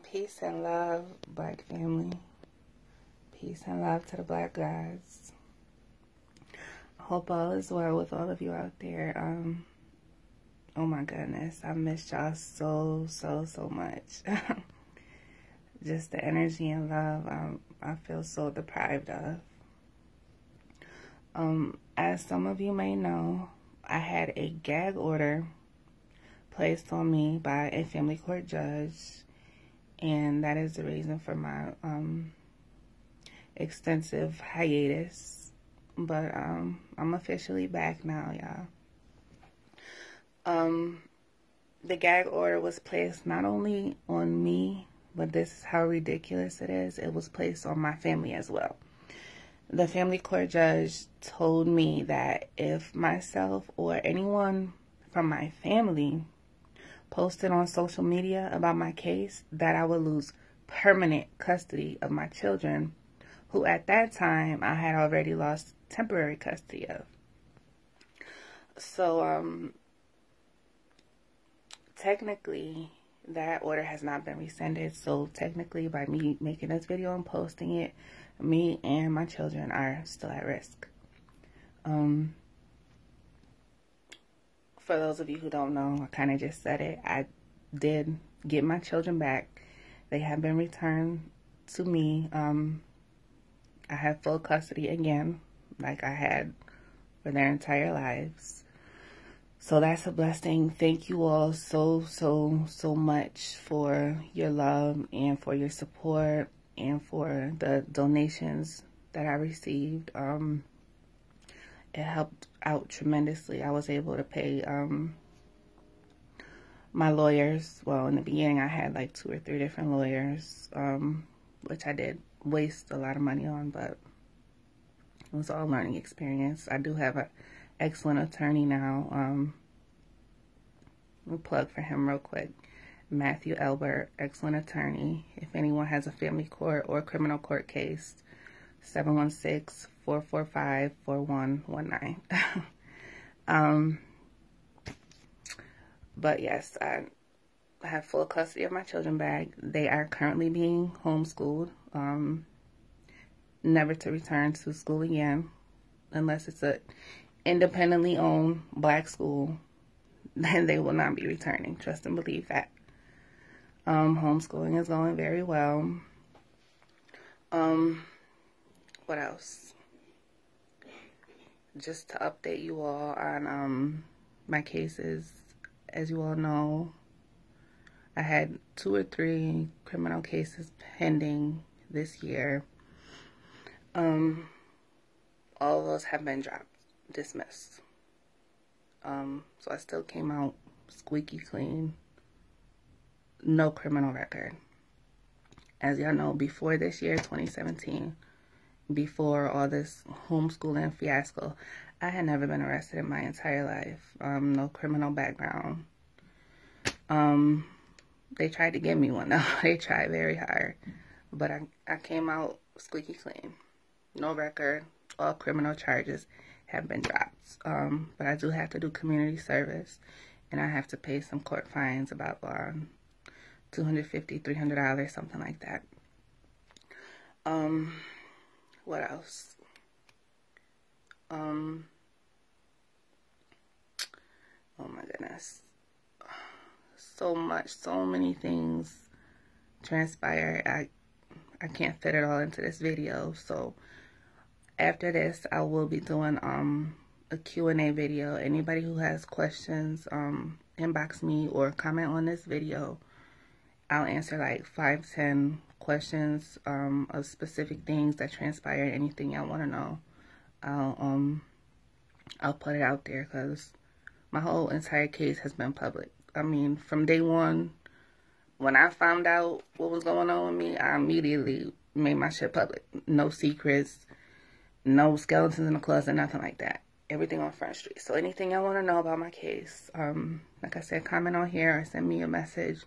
Peace and love, black family. Peace and love to the black guys. Hope all is well with all of you out there. Um, oh my goodness, I missed y'all so, so, so much. Just the energy and love um, I feel so deprived of. Um, as some of you may know, I had a gag order placed on me by a family court judge, and that is the reason for my um, extensive hiatus. But um, I'm officially back now, y'all. Um, the gag order was placed not only on me, but this is how ridiculous it is. It was placed on my family as well. The family court judge told me that if myself or anyone from my family posted on social media about my case, that I would lose permanent custody of my children, who at that time I had already lost temporary custody of. So, um, technically, that order has not been rescinded. So, technically, by me making this video and posting it, me and my children are still at risk. Um, for those of you who don't know, I kind of just said it. I did get my children back. They have been returned to me. Um, I have full custody again, like I had for their entire lives. So that's a blessing. Thank you all so, so, so much for your love and for your support and for the donations that I received. Um, it helped out tremendously. I was able to pay um, my lawyers. Well, in the beginning, I had like two or three different lawyers, um, which I did waste a lot of money on, but it was all learning experience. I do have an excellent attorney now. Um, we'll plug for him real quick. Matthew Albert, excellent attorney. If anyone has a family court or criminal court case, 716-445-4119. um, but yes, I have full custody of my children back. They are currently being homeschooled. Um, never to return to school again unless it's a independently owned black school. Then they will not be returning. Trust and believe that. Um, homeschooling is going very well. Um, what else? Just to update you all on um, my cases. As you all know, I had two or three criminal cases pending this year. Um, all of those have been dropped, dismissed. Um, so I still came out squeaky clean no criminal record. As y'all know, before this year, 2017, before all this homeschooling fiasco, I had never been arrested in my entire life. Um, no criminal background. Um, they tried to give me one though. they tried very hard. But I, I came out squeaky clean. No record. All criminal charges have been dropped. Um, but I do have to do community service. And I have to pay some court fines about um, 250 $300, something like that. Um, what else? Um, oh my goodness. So much, so many things transpire. I, I can't fit it all into this video. So after this, I will be doing, um, a Q&A video. Anybody who has questions, um, inbox me or comment on this video I'll answer like five, ten questions um, of specific things that transpired, anything y'all want to know. I'll um I'll put it out there because my whole entire case has been public. I mean, from day one, when I found out what was going on with me, I immediately made my shit public. No secrets, no skeletons in the closet, nothing like that. Everything on Front Street. So anything y'all want to know about my case, um, like I said, comment on here or send me a message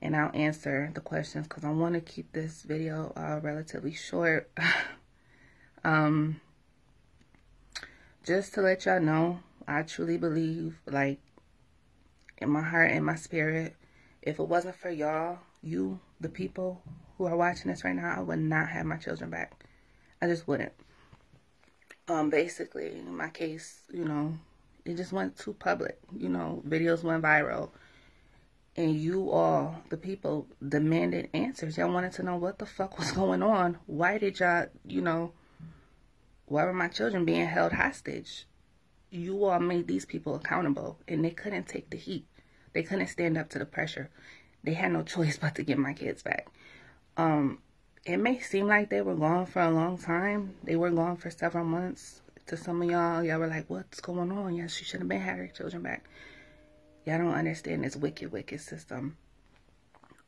and I'll answer the questions because I want to keep this video uh, relatively short. um, just to let y'all know, I truly believe, like, in my heart and my spirit, If it wasn't for y'all, you, the people who are watching this right now, I would not have my children back. I just wouldn't. Um, basically, my case, you know, it just went too public. You know, videos went viral. And you all, the people, demanded answers. Y'all wanted to know what the fuck was going on. Why did y'all, you know, why were my children being held hostage? You all made these people accountable, and they couldn't take the heat. They couldn't stand up to the pressure. They had no choice but to get my kids back. Um, it may seem like they were gone for a long time. They were gone for several months. To some of y'all, y'all were like, what's going on? Yes, she should have been had her children back. Y'all don't understand this wicked, wicked system.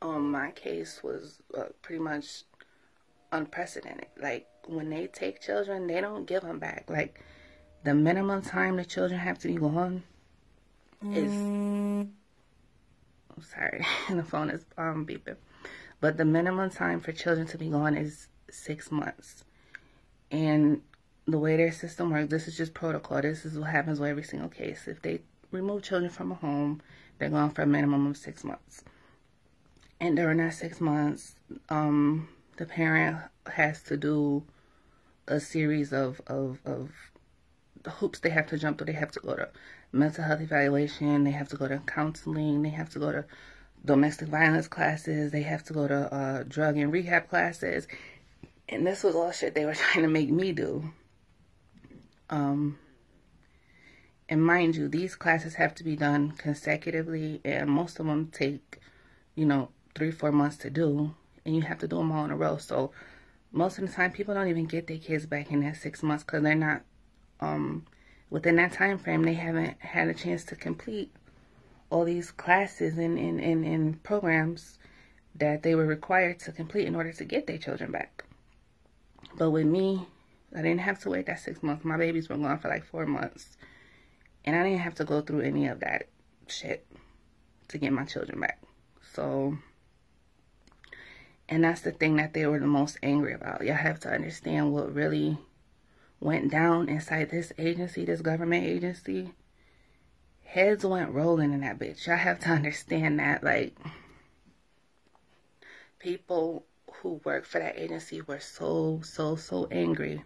Um, my case was uh, pretty much unprecedented. Like, when they take children, they don't give them back. Like, the minimum time the children have to be gone is... Oh, sorry, the phone is um beeping. But the minimum time for children to be gone is six months. And the way their system works, this is just protocol. This is what happens with every single case. If they remove children from a home, they're gone for a minimum of six months. And during that six months, um, the parent has to do a series of, of, of hoops they have to jump through. They have to go to mental health evaluation. They have to go to counseling. They have to go to domestic violence classes. They have to go to uh, drug and rehab classes. And this was all shit they were trying to make me do. Um, and mind you, these classes have to be done consecutively, and most of them take, you know, three, four months to do, and you have to do them all in a row. So most of the time, people don't even get their kids back in that six months because they're not, um, within that time frame, they haven't had a chance to complete all these classes and, and, and, and programs that they were required to complete in order to get their children back. But with me, I didn't have to wait that six months. My babies were gone for like four months. And I didn't have to go through any of that shit to get my children back. So, and that's the thing that they were the most angry about. Y'all have to understand what really went down inside this agency, this government agency heads went rolling in that bitch. Y'all have to understand that, like, people who work for that agency were so, so, so angry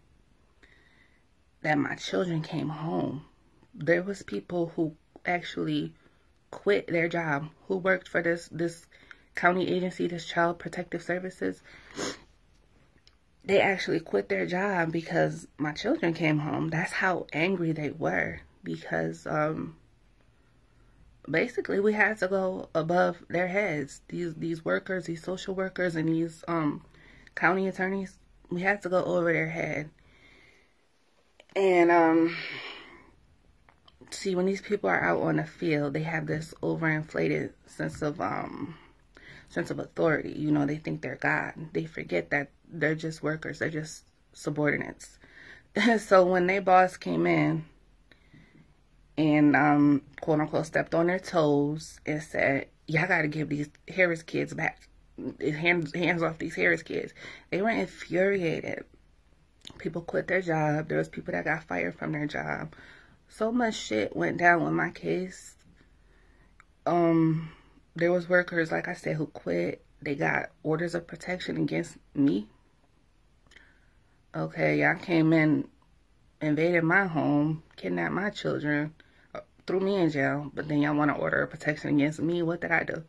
that my children came home. There was people who actually quit their job, who worked for this, this county agency, this child protective services. They actually quit their job because my children came home. That's how angry they were because, um, basically we had to go above their heads. These these workers, these social workers, and these um county attorneys, we had to go over their head. And um see when these people are out on the field, they have this overinflated sense of um sense of authority. You know, they think they're God. They forget that they're just workers. They're just subordinates. so when their boss came in and um, quote unquote stepped on their toes and said, "Y'all got to give these Harris kids back. Hands hands off these Harris kids." They were infuriated. People quit their job. There was people that got fired from their job. So much shit went down with my case. Um, there was workers, like I said, who quit. They got orders of protection against me. Okay, y'all came in, invaded my home, kidnapped my children, threw me in jail, but then y'all want to order a protection against me. What did I do?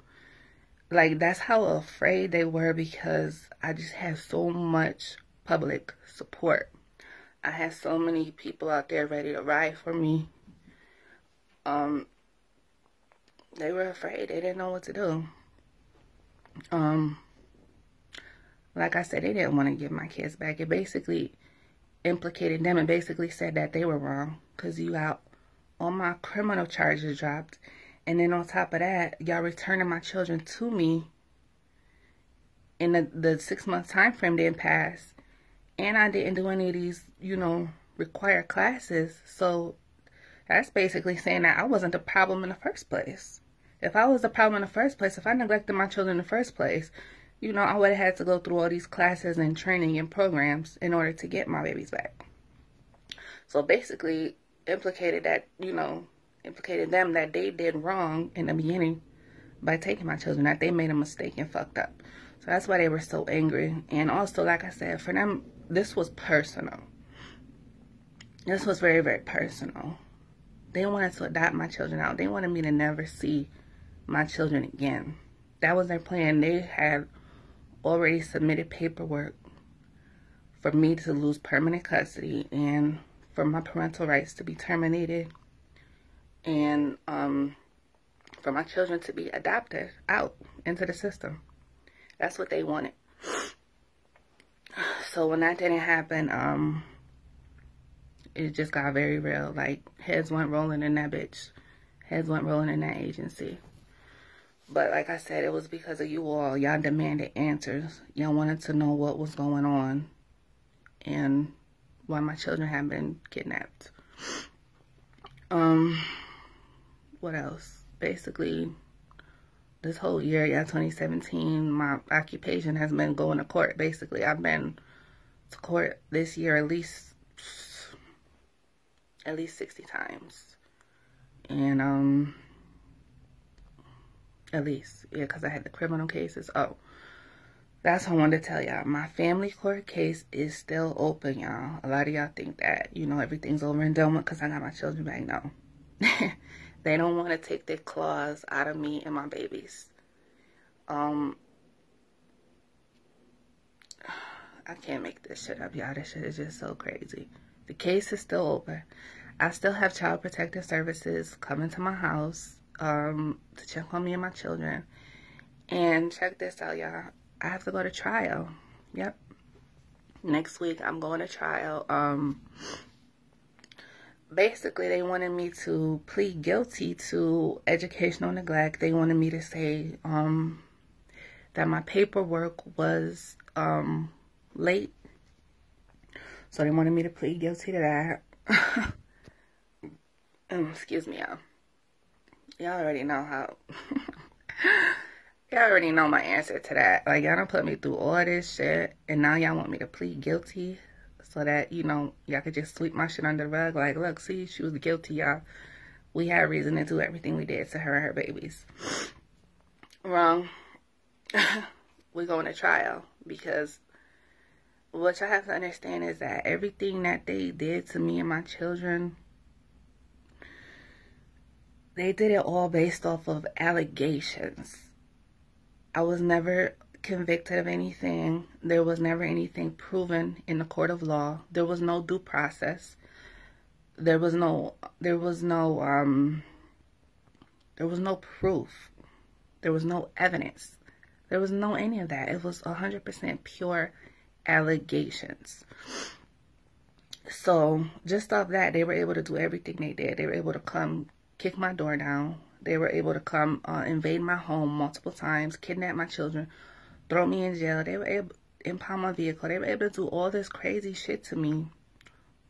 Like, that's how afraid they were because I just had so much public support. I had so many people out there ready to ride for me. Um, they were afraid. They didn't know what to do. Um, like I said, they didn't want to give my kids back. It basically implicated them and basically said that they were wrong because you out all my criminal charges dropped. And then on top of that, y'all returning my children to me in the, the six month time frame didn't pass. And I didn't do any of these, you know, required classes. So that's basically saying that I wasn't the problem in the first place. If I was the problem in the first place, if I neglected my children in the first place, you know, I would have had to go through all these classes and training and programs in order to get my babies back. So basically, implicated that, you know, implicated them that they did wrong in the beginning by taking my children, that they made a mistake and fucked up. So that's why they were so angry. And also, like I said, for them, this was personal. This was very, very personal. They wanted to adopt my children out. They wanted me to never see my children again. That was their plan. They had already submitted paperwork for me to lose permanent custody and for my parental rights to be terminated and um, for my children to be adopted out into the system. That's what they wanted. So when that didn't happen, um, it just got very real. Like heads went rolling in that bitch. Heads went rolling in that agency. But like I said, it was because of you all. Y'all demanded answers. Y'all wanted to know what was going on and why my children had been kidnapped. Um, what else? Basically, this whole year, yeah, 2017, my occupation has been going to court. Basically, I've been to court this year at least at least 60 times. And um at least, yeah, because I had the criminal cases. Oh, that's what I wanted to tell y'all. My family court case is still open, y'all. A lot of y'all think that, you know, everything's over and done with because I got my children back. No. they don't want to take their claws out of me and my babies. Um, I can't make this shit up, y'all. This shit is just so crazy. The case is still open. I still have child protective services coming to my house um, to check on me and my children. And check this out, y'all. I have to go to trial. Yep. Next week, I'm going to trial. Um, basically, they wanted me to plead guilty to educational neglect. They wanted me to say um, that my paperwork was um, late. So they wanted me to plead guilty to that. um, excuse me, y'all y'all already know how. y'all already know my answer to that. Like, y'all don't put me through all this shit, and now y'all want me to plead guilty so that, you know, y'all could just sweep my shit under the rug. Like, look, see, she was guilty, y'all. We had reason to do everything we did to her and her babies. Wrong. We're going to trial because what y'all have to understand is that everything that they did to me and my children they did it all based off of allegations. I was never convicted of anything. There was never anything proven in the court of law. There was no due process. There was no there was no um there was no proof. There was no evidence. There was no any of that. It was 100% pure allegations. So, just off that, they were able to do everything they did. They were able to come kick my door down. They were able to come uh, invade my home multiple times, kidnap my children, throw me in jail. They were able to impound my vehicle. They were able to do all this crazy shit to me,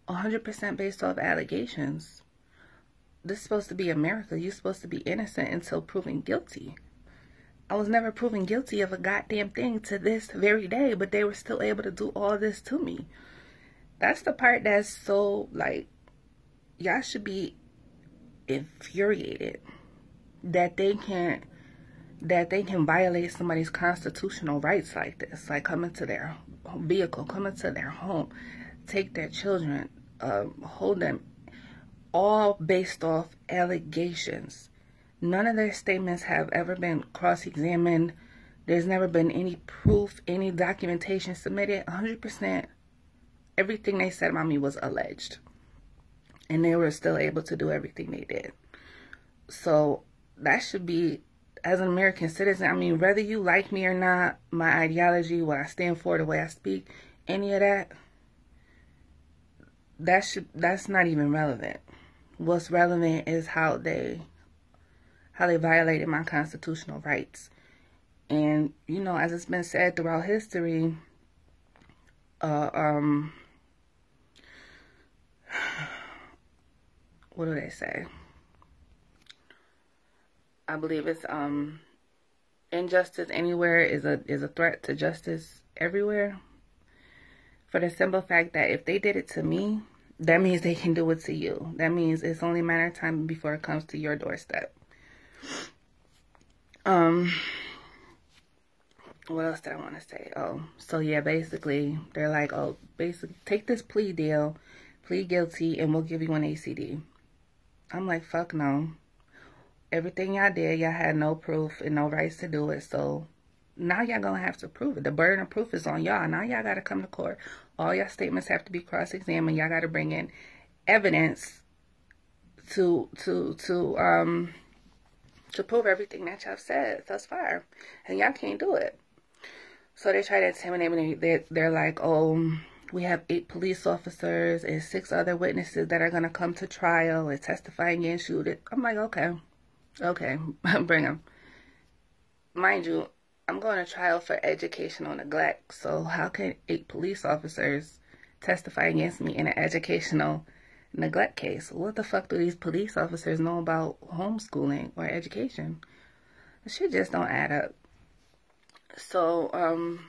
100% based off allegations. This is supposed to be America. You're supposed to be innocent until proven guilty. I was never proven guilty of a goddamn thing to this very day, but they were still able to do all this to me. That's the part that's so, like, y'all should be infuriated that they can't that they can violate somebody's constitutional rights like this, like come into their vehicle, come into their home, take their children, uh, hold them, all based off allegations. None of their statements have ever been cross-examined. There's never been any proof, any documentation submitted. 100%, everything they said about me was alleged and they were still able to do everything they did. So that should be, as an American citizen, I mean, whether you like me or not, my ideology, what I stand for, the way I speak, any of that, that should that's not even relevant. What's relevant is how they how they violated my constitutional rights. And you know, as it's been said throughout history, uh, um, what do they say? I believe it's um injustice anywhere is a is a threat to justice everywhere. For the simple fact that if they did it to me, that means they can do it to you. That means it's only a matter of time before it comes to your doorstep. Um, what else did I want to say? Oh, so yeah, basically, they're like, oh, basically, take this plea deal, plead guilty, and we'll give you an ACD. I'm like, fuck no. Everything y'all did, y'all had no proof and no rights to do it, so now y'all gonna have to prove it. The burden of proof is on y'all. Now y'all gotta come to court. All y'all statements have to be cross-examined. Y'all gotta bring in evidence to to to um to prove everything that y'all said thus far, and y'all can't do it. So they try to intimidate me. They're, they're like, oh, we have eight police officers and six other witnesses that are gonna come to trial and testify against you. I'm like, okay, okay, bring them. Mind you, I'm going to trial for educational neglect. So how can eight police officers testify against me in an educational neglect case? What the fuck do these police officers know about homeschooling or education? It shit just don't add up. So, um,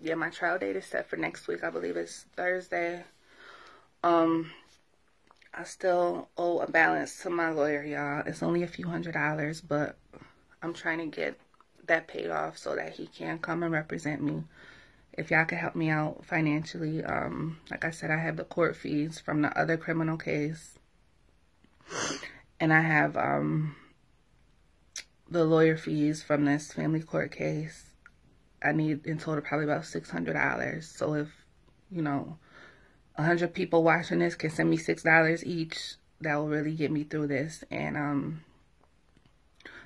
yeah, my trial date is set for next week. I believe it's Thursday. Um, I still owe a balance to my lawyer, y'all. It's only a few hundred dollars, but I'm trying to get that paid off so that he can come and represent me. If y'all could help me out financially, um, like I said, I have the court fees from the other criminal case. And I have um, the lawyer fees from this family court case. I need in total probably about $600. So if, you know, 100 people watching this can send me $6 each, that will really get me through this. And um,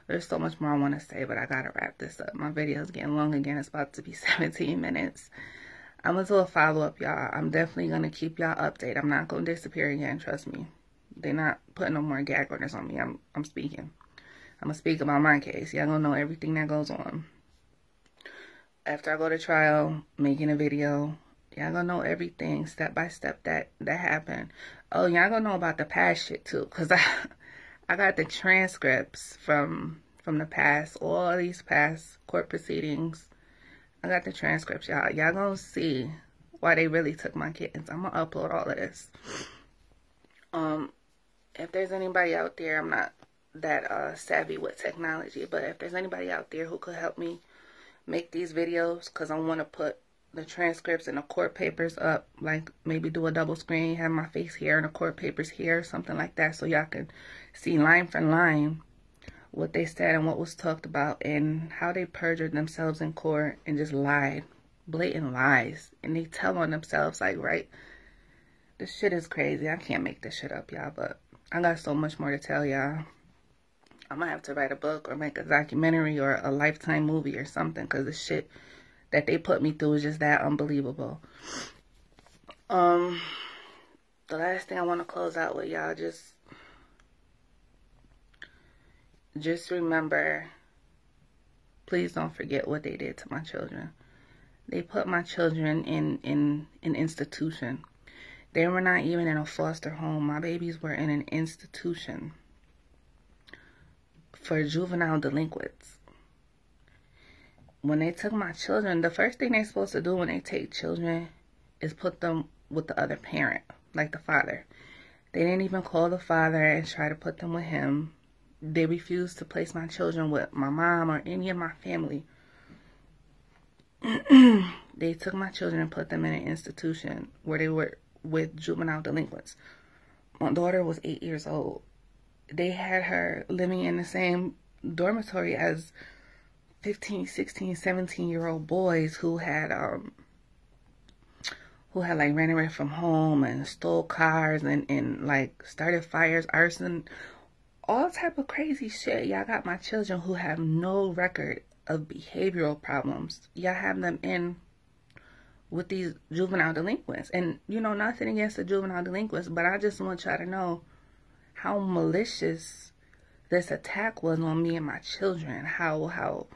there's so much more I want to say, but I gotta wrap this up. My video is getting long again. It's about to be 17 minutes. I'm gonna do a follow-up, y'all. I'm definitely gonna keep y'all updated. I'm not gonna disappear again, trust me. They're not putting no more gag orders on me. I'm I'm speaking. I'm gonna speak about my case. Y'all gonna know everything that goes on. After I go to trial, making a video, y'all gonna know everything step by step that that happened. Oh, y'all gonna know about the past shit too, cause I I got the transcripts from from the past, all these past court proceedings. I got the transcripts, y'all. Y'all gonna see why they really took my kittens. I'm gonna upload all of this. Um, if there's anybody out there, I'm not that uh, savvy with technology, but if there's anybody out there who could help me make these videos, because I want to put the transcripts and the court papers up, like maybe do a double screen, have my face here and the court papers here, something like that, so y'all can see line for line what they said and what was talked about and how they perjured themselves in court and just lied, blatant lies, and they tell on themselves like, right, this shit is crazy. I can't make this shit up, y'all, but I got so much more to tell y'all. I might have to write a book or make a documentary or a lifetime movie or something because the shit that they put me through is just that unbelievable. Um, the last thing I want to close out with y'all just, just remember, please don't forget what they did to my children. They put my children in in an institution. They were not even in a foster home. My babies were in an institution for juvenile delinquents when they took my children, the first thing they're supposed to do when they take children is put them with the other parent, like the father. They didn't even call the father and try to put them with him. They refused to place my children with my mom or any of my family. they took my children and put them in an institution where they were with juvenile delinquents. My daughter was eight years old. They had her living in the same dormitory as 15, 16, 17 year old boys who had um who had like ran away from home and stole cars and, and like started fires, arson, all type of crazy shit. Y'all got my children who have no record of behavioral problems. Y'all have them in with these juvenile delinquents. And you know, nothing against the juvenile delinquents, but I just want y'all to know how malicious this attack was on me and my children. How how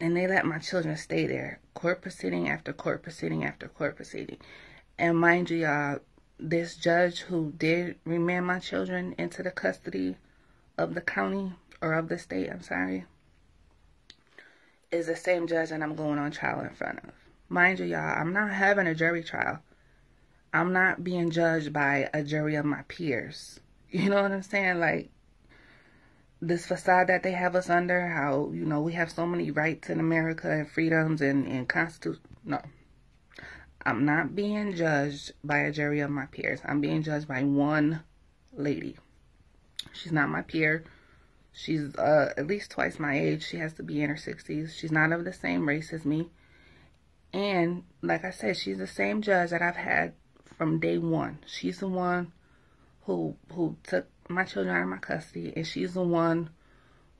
and they let my children stay there. Court proceeding after court proceeding after court proceeding. And mind you, y'all, this judge who did remand my children into the custody of the county or of the state, I'm sorry, is the same judge that I'm going on trial in front of. Mind you, y'all, I'm not having a jury trial. I'm not being judged by a jury of my peers. You know what I'm saying? Like, this facade that they have us under, how, you know, we have so many rights in America and freedoms and, and constitution. No. I'm not being judged by a jury of my peers. I'm being judged by one lady. She's not my peer. She's uh, at least twice my age. She has to be in her 60s. She's not of the same race as me. And like I said, she's the same judge that I've had from day one. She's the one who who took my children are in my custody, and she's the one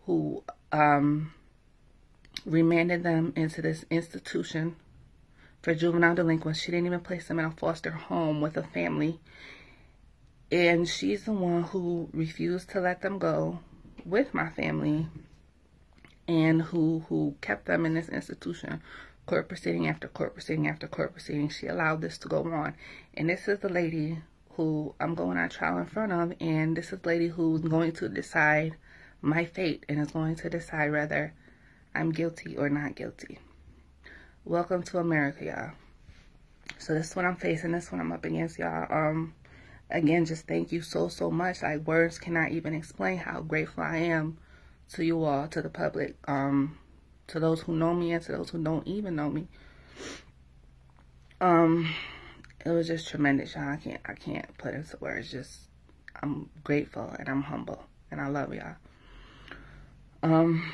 who um, remanded them into this institution for juvenile delinquents. She didn't even place them in a foster home with a family. And she's the one who refused to let them go with my family and who who kept them in this institution court proceeding after court proceeding after court proceeding she allowed this to go on and this is the lady who I'm going on trial in front of, and this is lady who's going to decide my fate and is going to decide whether I'm guilty or not guilty. Welcome to America, y'all. So this is what I'm facing. This is what I'm up against, y'all. Um, again, just thank you so, so much. Like, words cannot even explain how grateful I am to you all, to the public, um, to those who know me and to those who don't even know me. Um, it was just tremendous, y'all. I can't I can't put into words. Just I'm grateful and I'm humble and I love y'all. Um,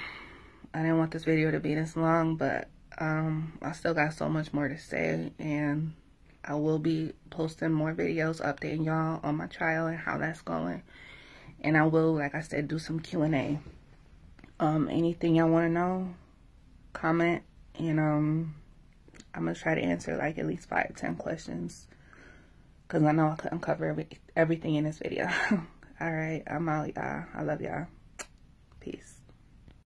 I didn't want this video to be this long, but um, I still got so much more to say, and I will be posting more videos updating y'all on my trial and how that's going. And I will, like I said, do some Q and A. Um, anything y'all want to know, comment, and um I'm going to try to answer like at least five, ten questions. Because I know I couldn't cover every, everything in this video. All right, I'm out, y'all. I love y'all. Peace.